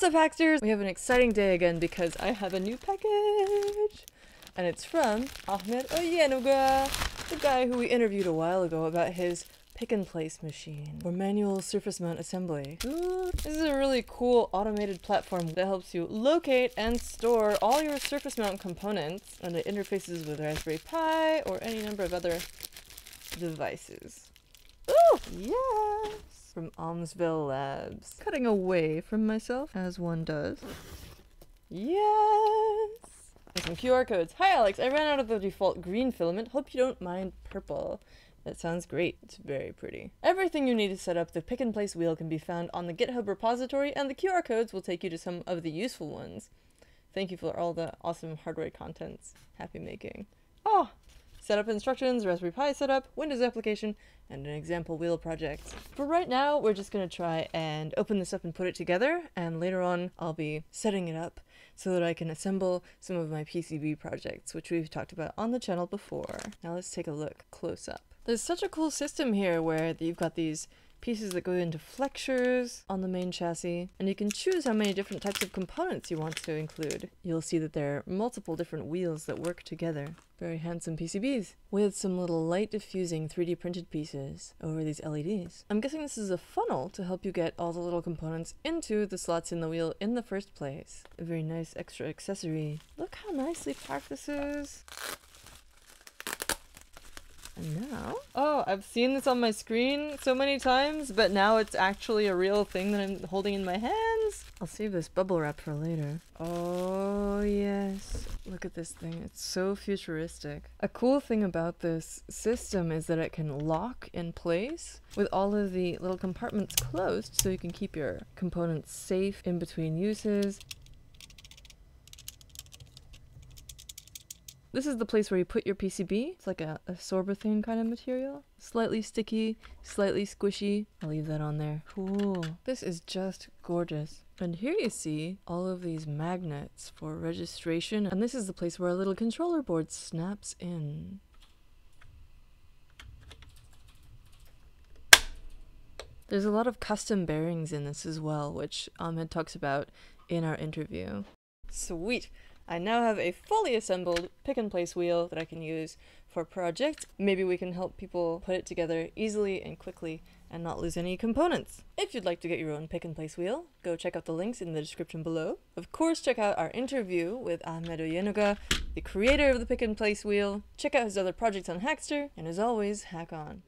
What's up, Hacksters? We have an exciting day again because I have a new package. And it's from Ahmed Oyenuga, the guy who we interviewed a while ago about his pick and place machine or manual surface mount assembly. Ooh, this is a really cool automated platform that helps you locate and store all your surface mount components and it interfaces with Raspberry Pi or any number of other devices. Ooh, yes! From Ahmsville Labs. Cutting away from myself, as one does. Yes! And some QR codes. Hi Alex, I ran out of the default green filament. Hope you don't mind purple. That sounds great. It's very pretty. Everything you need to set up the pick and place wheel can be found on the GitHub repository, and the QR codes will take you to some of the useful ones. Thank you for all the awesome hardware contents. Happy making. Oh, setup instructions, Raspberry Pi setup, Windows application, and an example wheel project. For right now, we're just going to try and open this up and put it together, and later on I'll be setting it up so that I can assemble some of my PCB projects, which we've talked about on the channel before. Now let's take a look close up. There's such a cool system here where you've got these pieces that go into flexures on the main chassis, and you can choose how many different types of components you want to include. You'll see that there are multiple different wheels that work together. Very handsome PCBs with some little light diffusing 3D printed pieces over these LEDs. I'm guessing this is a funnel to help you get all the little components into the slots in the wheel in the first place. A very nice extra accessory. Look how nicely packed this is. And now, oh, I've seen this on my screen so many times, but now it's actually a real thing that I'm holding in my hands. I'll save this bubble wrap for later. Oh, yes. Look at this thing. It's so futuristic. A cool thing about this system is that it can lock in place with all of the little compartments closed so you can keep your components safe in between uses. This is the place where you put your PCB. It's like a, a sorbothane kind of material. Slightly sticky, slightly squishy. I'll leave that on there. Cool. This is just gorgeous. And here you see all of these magnets for registration. And this is the place where a little controller board snaps in. There's a lot of custom bearings in this as well, which Ahmed talks about in our interview. Sweet! I now have a fully assembled pick and place wheel that I can use for projects. Maybe we can help people put it together easily and quickly and not lose any components. If you'd like to get your own pick and place wheel, go check out the links in the description below. Of course, check out our interview with Ahmed Oyenuga, the creator of the pick and place wheel. Check out his other projects on Hackster, and as always, hack on.